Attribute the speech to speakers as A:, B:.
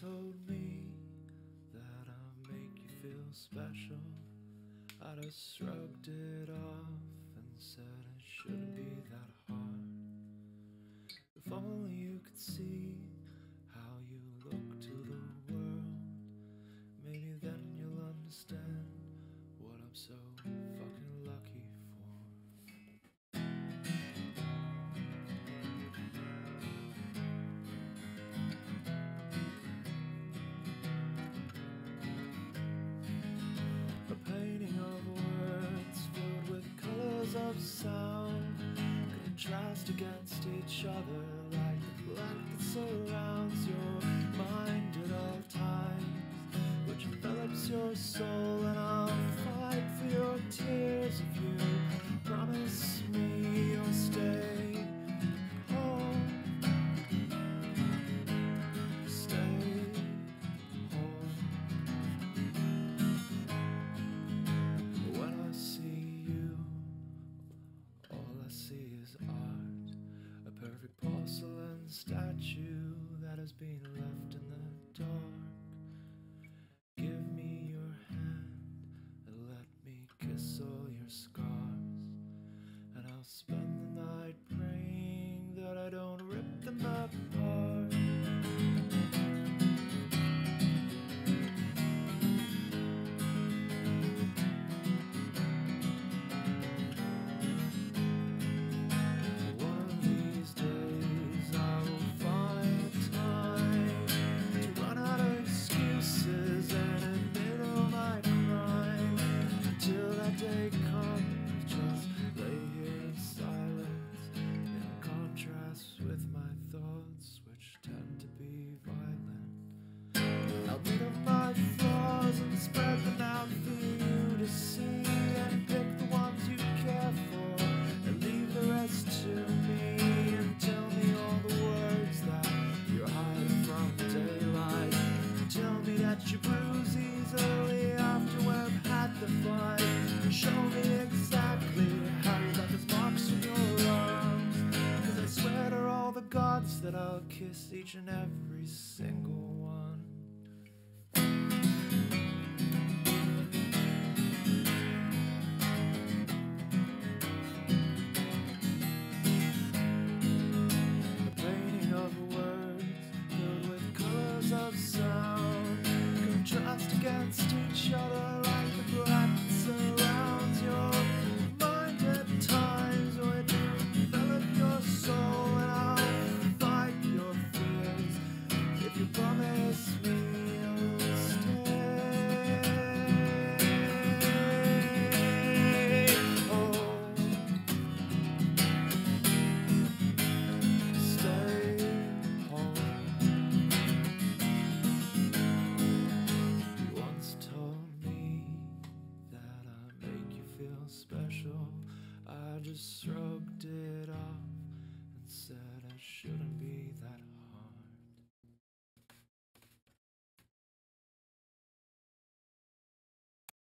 A: told me that I make you feel special. I just shrugged it against each other. porcelain statue that has been left in the dark. at your bruises early after Webb had the fight. And show me exactly how you got those marks from your arms. Cause I swear to all the gods that I'll kiss each and every single one. special. I just shrugged it off and said I should